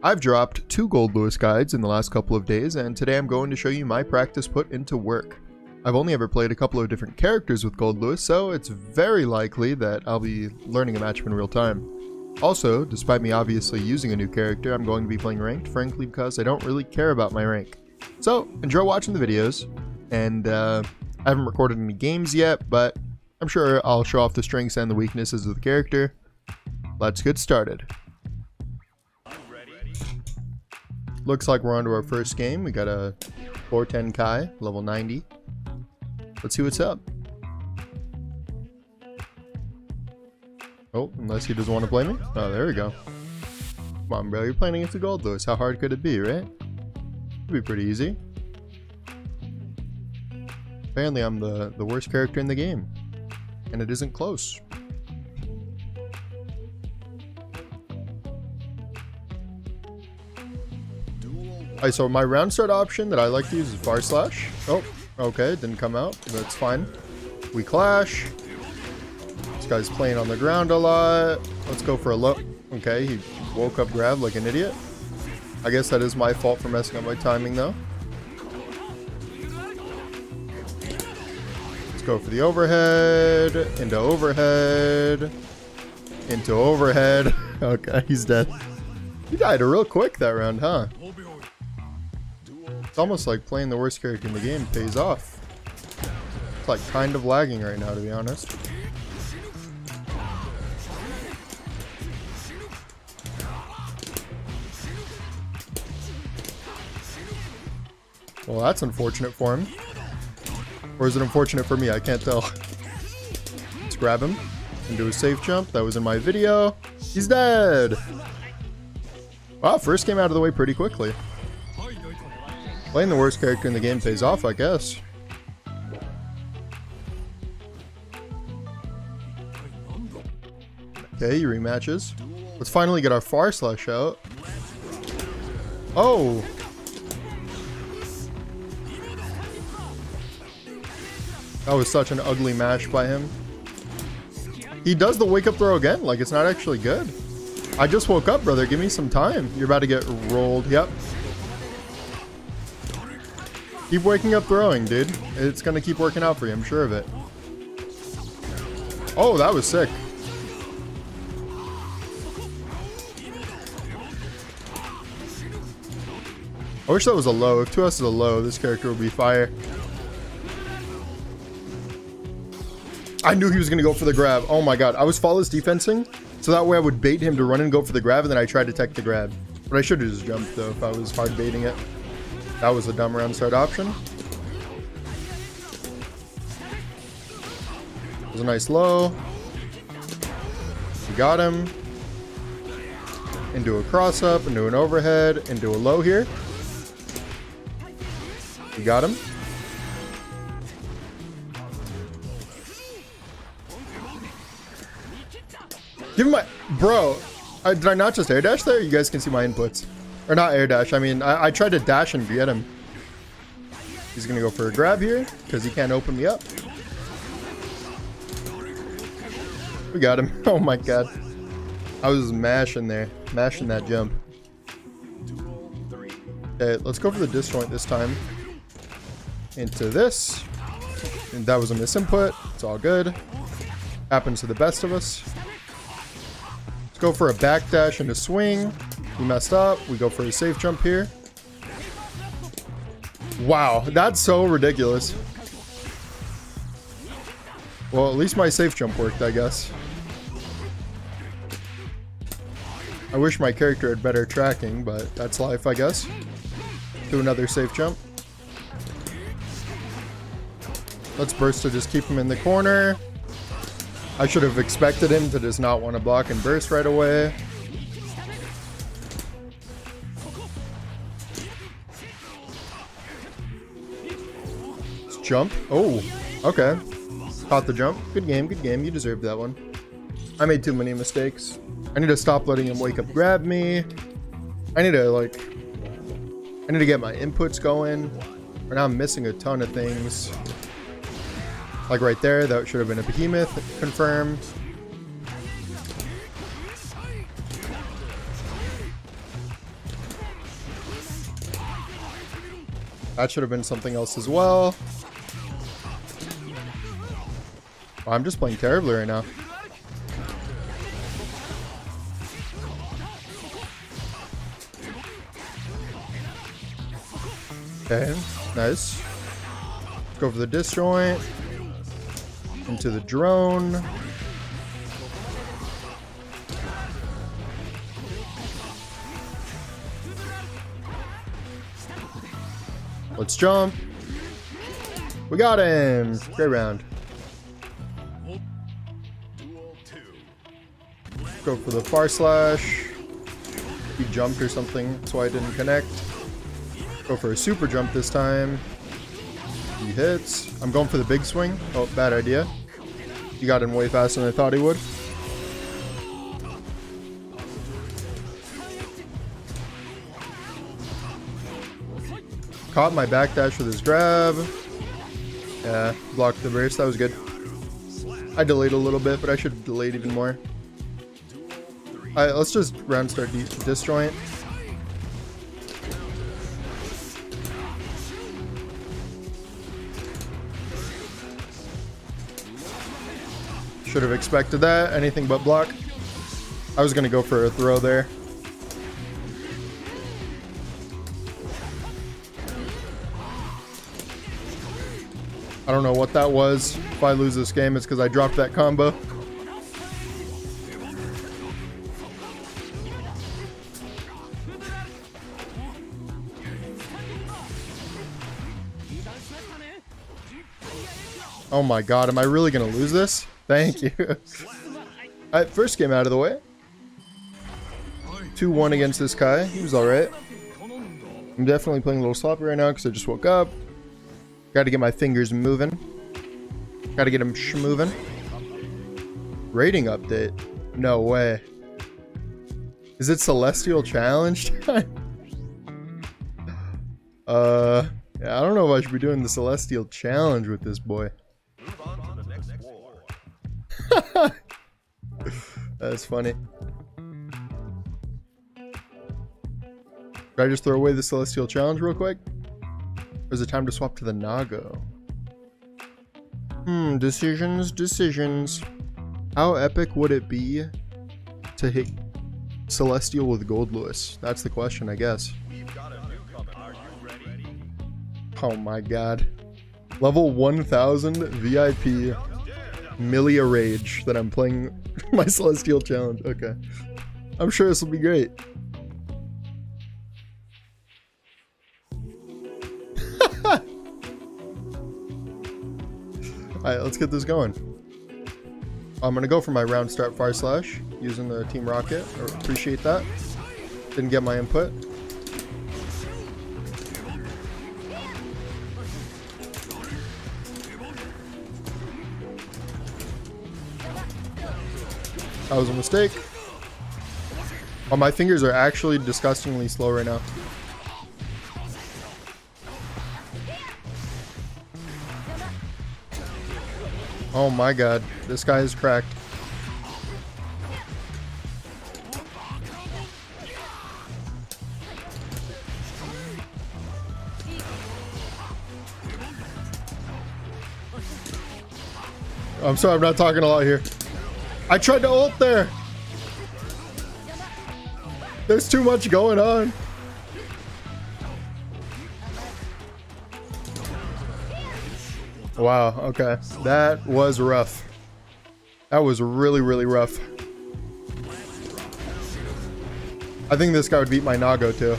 I've dropped two Goldlewis guides in the last couple of days, and today I'm going to show you my practice put into work. I've only ever played a couple of different characters with Goldlewis, so it's very likely that I'll be learning a matchup in real time. Also, despite me obviously using a new character, I'm going to be playing ranked, frankly because I don't really care about my rank. So, enjoy watching the videos, and uh, I haven't recorded any games yet, but I'm sure I'll show off the strengths and the weaknesses of the character. Let's get started. Looks like we're on to our first game. We got a 410 Ky, level 90. Let's see what's up. Oh, unless he doesn't want to play me? Oh, there we go. Come on, bro. You're playing against the Goldlewis. How hard could it be, right? It'd be pretty easy. Apparently, I'm the, the worst character in the game. And it isn't close. Alright, so my round start option that I like to use is Far Slash. Oh, okay, didn't come out. That's fine. We clash. This guy's playing on the ground a lot. Let's go for a look. Okay, he woke up grab like an idiot. I guess that is my fault for messing up my timing though. Let's go for the overhead, into overhead, into overhead. okay, he's dead. He died real quick that round, huh? It's almost like playing the worst character in the game pays off. It's like kind of lagging right now, to be honest. Well, that's unfortunate for him. Or is it unfortunate for me? I can't tell. Let's grab him and do a safe jump. That was in my video. He's dead! Wow, first came out of the way pretty quickly. Playing the worst character in the game pays off, I guess. Okay, rematches. Let's finally get our Far Slash out. Oh! That was such an ugly match by him. He does the wake up throw again, like it's not actually good. I just woke up, brother. Give me some time. You're about to get rolled. Yep. Keep waking up throwing, dude. It's to keep working out for you. I'm sure of it. Oh, that was sick. I wish that was a low. If 2S is a low, this character would be fire. I knew he was going to go for the grab. Oh my god. I was flawless defensing, so that way I would bait him to run and go for the grab, and then I tried to tech the grab. But I should have just jumped, though, if I was hard baiting it. That was a dumb round start option. It was a nice low. We got him. Into a cross up, into an overhead, into a low here. We got him. Give him my... Bro, I, did I not just air dash there? You guys can see my inputs. Or not air dash. I mean, I, I tried to dash and get him. He's going to go for a grab here because he can't open me up. We got him. Oh my god. I was mashing there. Mashing that jump. Okay, let's go for the disjoint this time. Into this. And that was a misinput. It's all good. Happens to the best of us. Let's go for a backdash and a swing. We messed up. We go for a safe jump here. Wow, that's so ridiculous. Well, at least my safe jump worked, I guess. I wish my character had better tracking, but that's life, I guess. Do another safe jump. Let's burst to just keep him in the corner. I should have expected him to just not want to block and burst right away. Jump? Oh, okay. Caught the jump. Good game, good game. You deserve that one. I made too many mistakes. I need to stop letting him wake up grab me. I need to, like... I need to get my inputs going. Right now I'm missing a ton of things. Like right there, that should have been a behemoth. Confirm. That should have been something else as well. I'm just playing terribly right now. Okay, nice. Go for the disjoint. Into the drone. Let's jump. We got him. Great round. Go for the far slash. He jumped or something, so I didn't connect. Go for a super jump this time. He hits. I'm going for the big swing. Oh, bad idea. He got in way faster than I thought he would. Caught my backdash with his grab. Yeah, blocked the burst. That was good. I delayed a little bit, but I should have delayed even more. Alright, let's just round start disjoint. Should have expected that. Anything but block. I was going to go for a throw there. I don't know what that was. If I lose this game, it's because I dropped that combo. Oh my god, am I really going to lose this? Thank you. Alright, first game out of the way. 2-1 against this guy. He was alright. I'm definitely playing a little sloppy right now because I just woke up. Got to get my fingers moving. Got to get them moving. Rating update. No way. Is it Celestial Challenge time? uh, yeah, I don't know if I should be doing the Celestial Challenge with this boy. That's funny. Should I just throw away the Celestial Challenge real quick? Or is it time to swap to the Nago? Hmm, decisions, decisions. How epic would it be to hit Celestial with Goldlewis? That's the question, I guess. Oh my god. Level 1000 VIP Millia Rage that I'm playing my Celestial Challenge. Okay. I'm sure this will be great. Alright, let's get this going. I'm gonna go for my round start Far Slash using the Team Rocket. appreciate that. Didn't get my input. That was a mistake. Oh, my fingers are actually disgustingly slow right now. Oh my god, this guy is cracked. I'm sorry, I'm not talking a lot here. I tried to ult there. There's too much going on. Wow, okay. That was rough. That was really, really rough. I think this guy would beat my Nago too.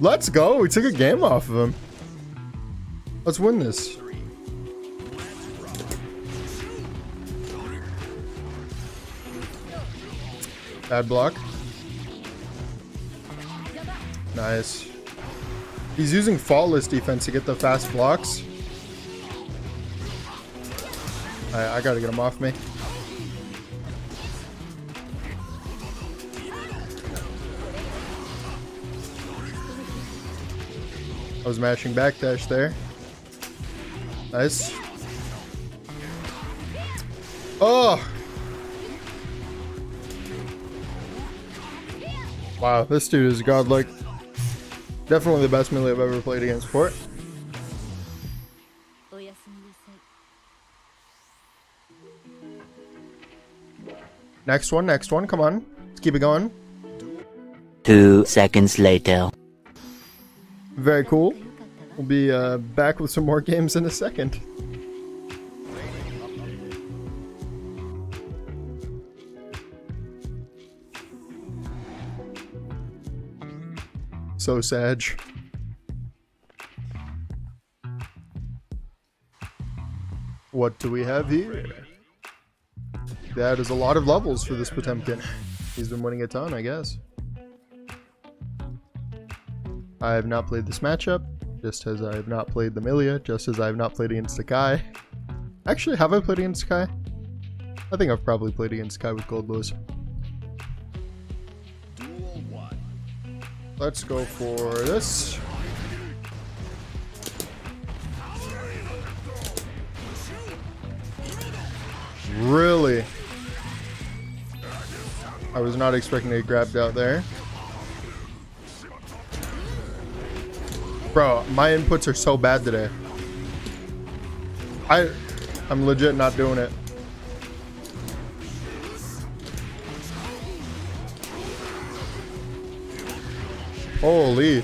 Let's go. We took a game off of him. Let's win this. Bad block. Nice. He's using faultless defense to get the fast blocks. I, I gotta get him off me. I was mashing backdash there. Nice. Oh! Wow, this dude is godlike. Definitely the best Millia I've ever played against Fort. Next one, next one, come on. Let's keep it going. Two seconds later. Very cool. We'll be uh, back with some more games in a second. So sad. What do we have here? That is a lot of levels for this Potemkin. He's been winning a ton, I guess. I have not played this matchup, just as I have not played the Millia, just as I have not played against Ky. Actually, have I played against Ky? I think I've probably played against Ky with Goldlewis. Let's go for this. Really? I was not expecting to get grabbed out there. Bro, my inputs are so bad today. I, I'm legit not doing it. Holy.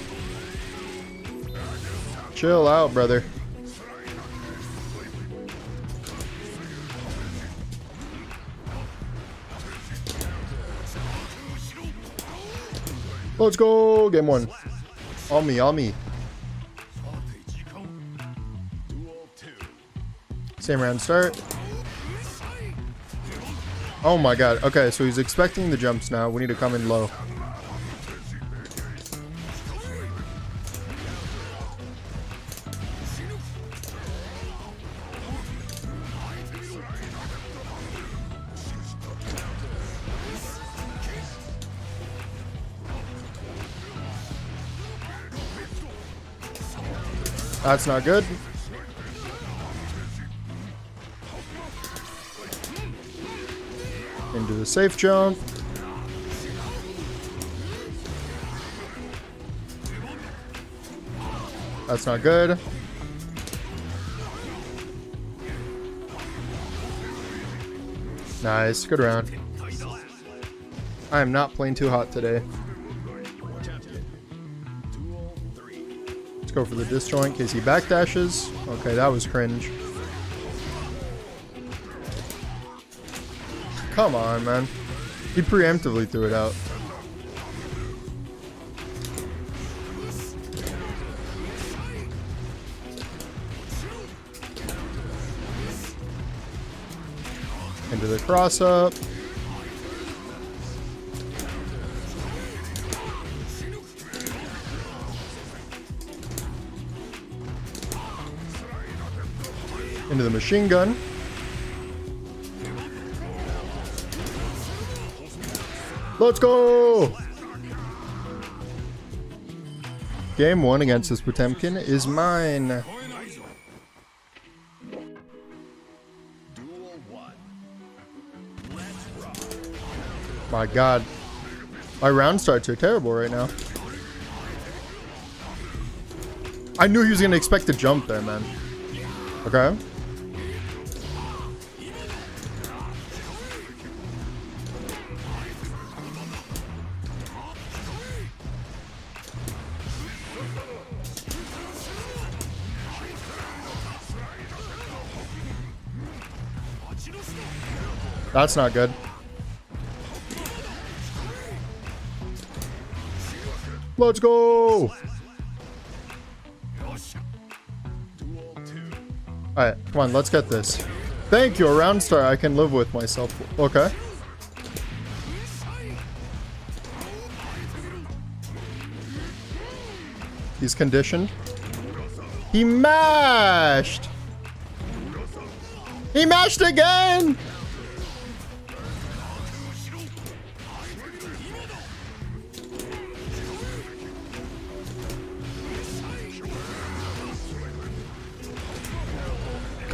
Chill out, brother. Let's go! Game one. On me, on me. Same round start. Oh my god. Okay, so he's expecting the jumps now. We need to come in low. That's not good. Into the safe jump. That's not good. Nice, good round. I am not playing too hot today. Let's go for the disjoint in case he backdashes. Okay, that was cringe. Come on, man. He preemptively threw it out. Into the cross up. into the machine gun. Let's go! Game one against this Potemkin is mine. My god. My round starts are terrible right now. I knew he was going to expect to jump there, man. Okay. That's not good. Let's go! Alright, come on, let's get this. Thank you, a round star I can live with myself. Okay. He's conditioned. He mashed! He mashed again!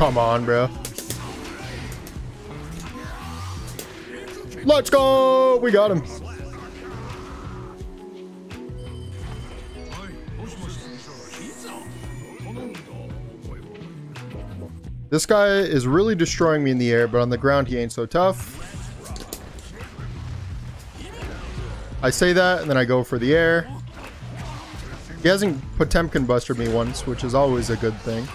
Come on, bro. Let's go! We got him. This guy is really destroying me in the air, but on the ground he ain't so tough. I say that, and then I go for the air. He hasn't Potemkin busted me once, which is always a good thing.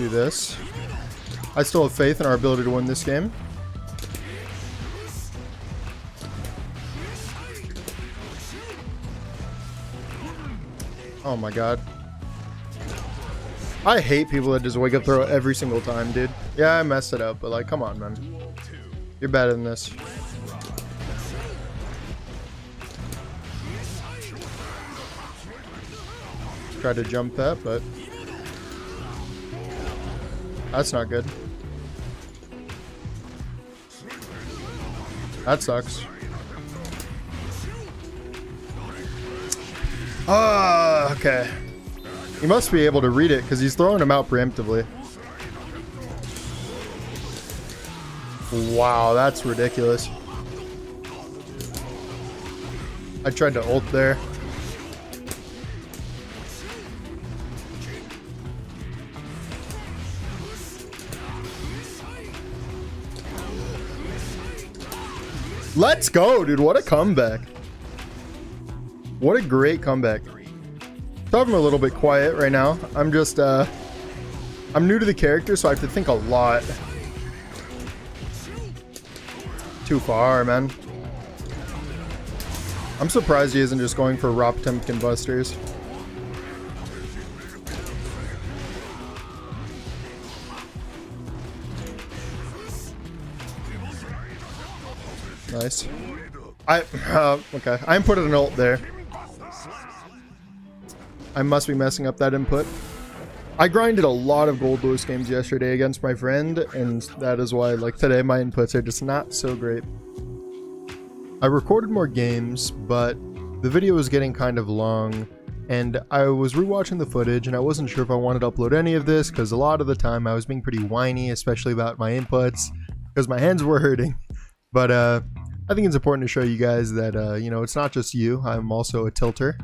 Do this. I still have faith in our ability to win this game. Oh my god. I hate people that just wake up throw every single time, dude. Yeah, I messed it up, but like, come on, man. You're better than this. Tried to jump that, but that's not good. That sucks. Ah, okay. He must be able to read it because he's throwing him out preemptively. Wow, that's ridiculous. I tried to ult there. Let's go, dude. What a comeback. What a great comeback. So I'm a little bit quiet right now. I'm just, uh... I'm new to the character, so I have to think a lot. Too far, man. I'm surprised he isn't just going for raw Potemkin Busters. Nice. I, uh, okay. I'm putting an ult there. I must be messing up that input. I grinded a lot of Goldlewis games yesterday against my friend, and that is why, like, today my inputs are just not so great. I recorded more games, but the video was getting kind of long, and I was rewatching the footage, and I wasn't sure if I wanted to upload any of this, because a lot of the time I was being pretty whiny, especially about my inputs, because my hands were hurting. But, uh, I think it's important to show you guys that, uh, you know, it's not just you. I'm also a tilter.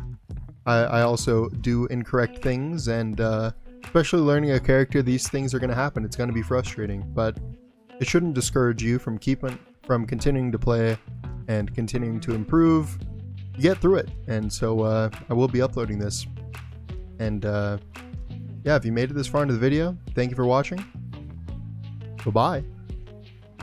I, I also do incorrect things, and uh, especially learning a character, these things are going to happen. It's going to be frustrating, but it shouldn't discourage you from keeping from continuing to play and continuing to improve. You get through it, and so uh, I will be uploading this. And uh, yeah, if you made it this far into the video, thank you for watching. Bye bye.